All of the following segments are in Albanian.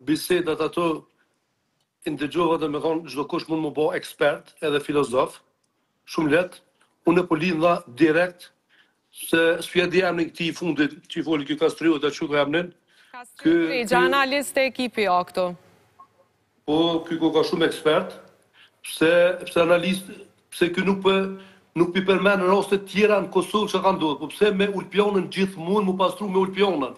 Bisedat ato i ndëgjova domethënë çdokush mun m'u ba ekspert edhe filozof shumë let unë po lidhna direkt se s'pja di emrin këtij t'fundit që i foli kjo Kastriot që ka emrin Kastriot Krigja, analist e ekipi o këtu Po, kjo ko ka shumë ekspert pse, pse analist pse kjo nuk për nuk pi përmend rastet tjera në Kosovë që ka ndodhë po pse me Ulpianën gjithë mun m'u pastru me Ulpianën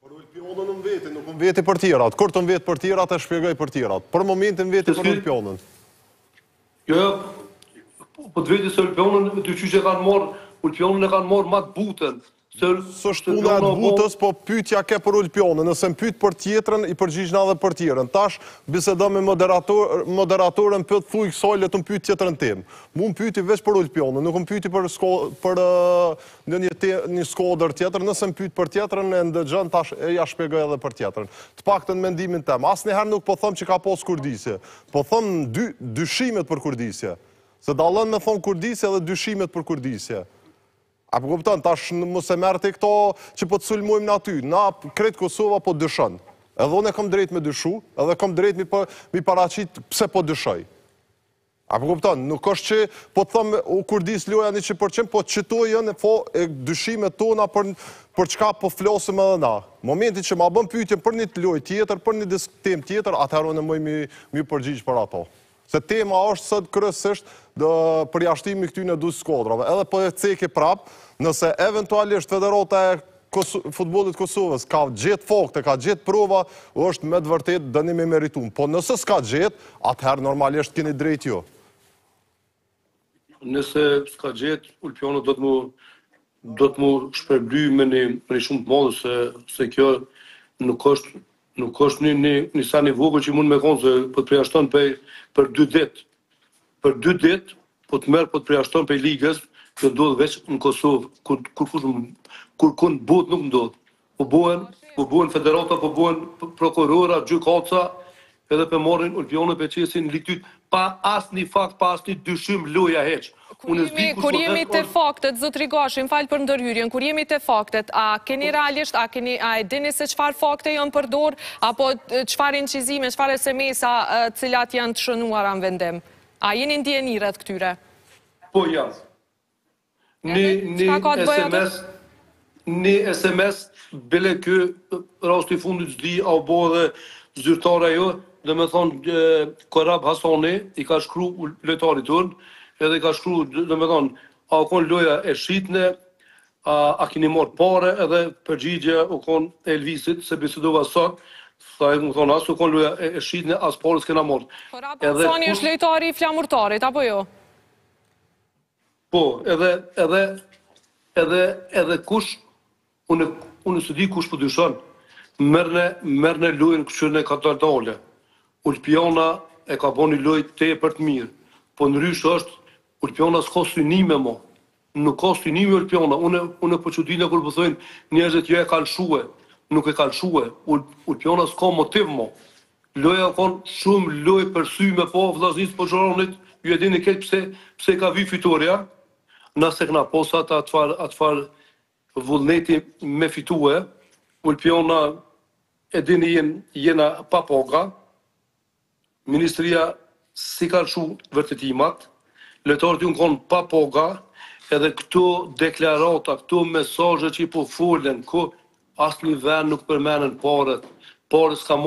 Për Ulpianën m'veti, nuk m'veti për tjerat. Kur t'më vet për tjerat, e shpjegoj për tjerat. Për momentin m'veti për Ulpianën. Jo, jo, po, po të vete se Ulpianën, dy qyqe e kanë marrë, Ulpianën e kanë marrë ma të butën. S'është puna e të butës, po pytja ke për Ulpianën. Nëse më pyt për tjetrën, i përgjigjna edhe për tjetrën. Tash, bisedo me moderatoren, po thuj kësaj, le të më pyt tjetrën temë. Mu më pyti veç për Ulpianën, nuk më pyti për ndonjë, te një skuadër tjetër, nëse më pyet për tjetrën e ndëgjon tash e ja shpjegoj edhe për tjetrën. Të paktën mendimin tem. Asnjëherë nuk po them që ka pas kurdisje. Po them dy dyshimet për kurdisje. Se dallon me thon kurdisje edhe dyshimet për kurdisje. A po kupton, tash mos e merr ti këto që po të sulmojmë na ty. Na krejt Kosova po dyshon. Edhe unë kam drejt me dyshu, edhe kam drejt mi, po, mi paraqit pse po dyshoj. A po kupton, nuk është që po të them u kurdis loja 100 për qind, po qëto janë dyshimet tona për çka po flasim edhe na. Momentin që ma bën pyetjen për një lojë tjetër, për një disk temë tjetër, atëherë unë muj m'u përgjigj për ato. Se tema është sot kryesisht do përjashtimi këtyre dy skuadrave. Edhe po e ceki prap, nëse eventualisht federata e futbollit Kosovës, ka gjet fakte, ka gjet prova, është me të vërtet dënim i meritum. Po nëse s'ka gjet, atëherë normalisht keni drejt jo. Nëse s'ka gjet, Ulpiana do t'm'u do t'm'u shpërbly me një, me një shumë të madhe, se, se kjo nuk është Nuk është një një ni sen i vogël që mund me kon se po të përjashton pej për dy ditë. Për dy ditë po të merr po të përjashton pej ligës që ndodh veç në Kosovë, kur kurkush kurkun në botë nuk ndodh. Po bëhen, po bëhen federata, po bëhen prokurora, gjykatësa, edhe pe marrin Ulpianën pe qesin n'ligë t'dytë pa asnjë fakt, pa asnjë dyshim loja hiç. Kur jemi, kur jemi te faktet, zotri Gashi, më fal për ndërhyrjen, kur jemi te faktet, a keni po. realisht, a keni, a e dini se çfarë fakte janë përdor, apo çfarë incizime, çfarë SMS-a, të cilat janë të shënuara në vendim? A jeni në dijeni rreth këtyre? Po jam. Një një SMS Ni SMS bile ky rasti i fundit sdi a u bo edhe zyrtar a jo, domethën Korab Hasani i ka shkru lojtarit turn edhe i ka shkru domethën a u kon loja e shitne, a a kini marr pare edhe përgjigja u kon e Elvisit se bisedova sot sa ai më thon as u kon loja e shitne as pare skena marr. Korab Hasani është lojtari i Flamurtarit apo jo? Po, edhe edhe edhe edhe kush unë unë s'e di kush po dyshon. Merrne merrne lojën që n'e ka Katardale. Ulpiana e ka bo ni lojë tepër të mirë. Po ndryshe është Ulpiana s'ka synime mo. Nuk ka synime Ulpiana. Unë unë po çuditem kur po thonë njerëzit jo e ka lshue. Nuk e ka lshue. Ul, Ulpiana s'ka motiv mo. Loja u kon shum loj per sy me po llaznisë, Poronit ju e dini krejt pse pse u ka vy fitorja na se kna pas at atfar atfar vullneti me fitue Ulpiana e dini jen jena pa paga ministria si ka lshu vërtetimat lojtarët jon kon pa paga edhe kto deklarata kto mesazhe që po folen ku asni vend nuk përmenen paret paret ska